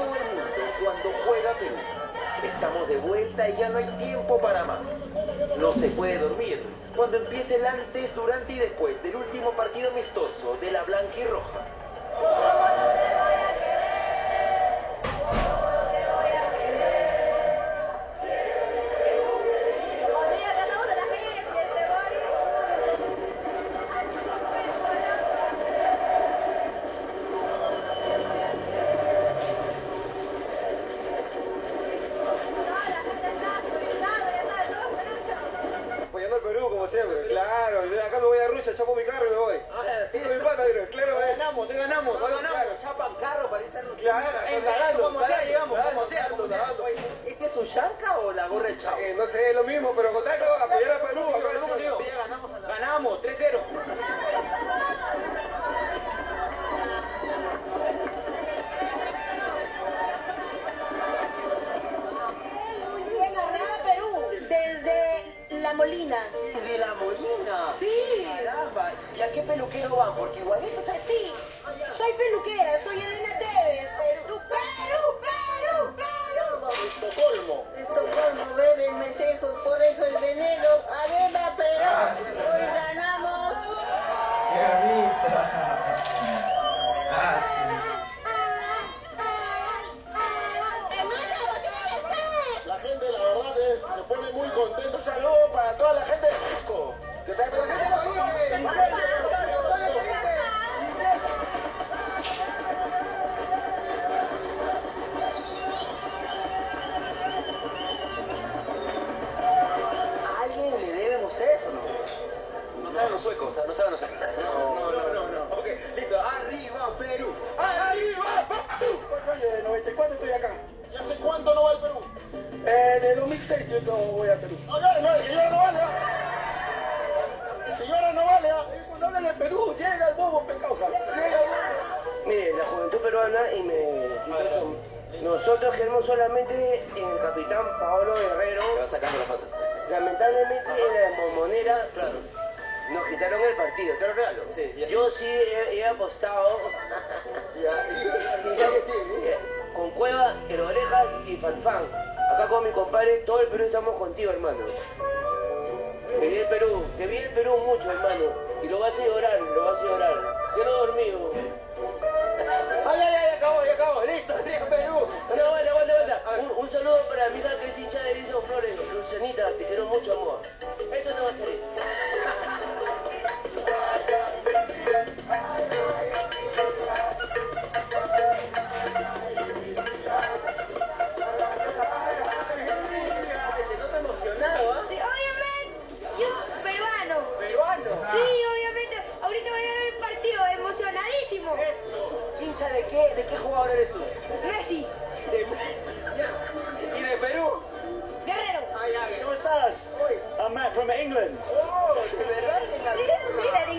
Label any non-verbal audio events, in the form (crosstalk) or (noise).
mundo cuando juega Perú. Estamos de vuelta y ya no hay tiempo para más. No se puede dormir cuando empiece el antes, durante y después del último partido amistoso de la blanca y roja. Como siempre. Claro, acá me voy a Rusia, chapo mi carro y me voy. Sí, mi pata, pero claro, Hoy ganamos, hoy ganamos, hoy ganamos. Claro. Chapan carro para irse a Claro, Eh, como sea, llegamos, como nadando, sea, como sea. nadando. Oye, ¿Este es su chanca o la gorra de chavo? Eh, no sé, es lo mismo, pero con apoyar al Perú. acá Perú, ganamos a Ganamos, 3-0. Muy bien, arriba Perú, desde La Molina. De la Molina. Sí. Caramba. ¿Y a qué peluquero van? Porque igualitos así. Sí, soy peluquera, soy Elena Tevez. Perú, Perú, Perú, Perú. Estocolmo. Estocolmo, beben mesejos, por eso el veneno. Arriba Perú, hoy ganamos. La No saben los suecos, o sea, no saben los suecos. No, no, no, no. Ok, listo. Arriba, Perú. Arriba, Perú. Oye, de 94 estoy acá. ¿Y hace cuánto no va el Perú? Eh, de 2006 yo no voy a Perú. No, no, no, el señor no vale. ¿ah? El señor no vale. ¿ah? No hablan de Perú, llega el bobo, pecausa. Llega el bobo. Mire, la juventud peruana, y me nosotros queremos solamente en el capitán Paolo Guerrero. Te va sacando las pasas. Lamentablemente en la bombonera nos quitaron el partido, te lo regalo. Sí, ya. Yo sí he, he apostado Ya, (laughs) y- (laughs) y ya que sí, ¿eh? con Cueva, El Orejas y Fanfan. Acá con mi compadre, todo el Perú estamos contigo, hermano. Que viene el Perú, que viene el Perú mucho, hermano. Y lo vas a llorar, lo vas a llorar. Yo no he dormido. (laughs) ¡Ay, ay, ay! Acabó, ya acabó. Listo, arriba Perú. No, aguanta, aguanta, aguanta. Un, un saludo para mi hija que es hincha de Edison Flores, Lucianita, te quiero mucho, amor. Esto no va a salir. Qué? ¿De qué jugador eres tú? Messi, De Messi. ¿Y de Perú? Guerrero. Ay, ay, ¿Cómo estás? I'm Matt from England. Oh, ¿de verdad? Sí, sí, de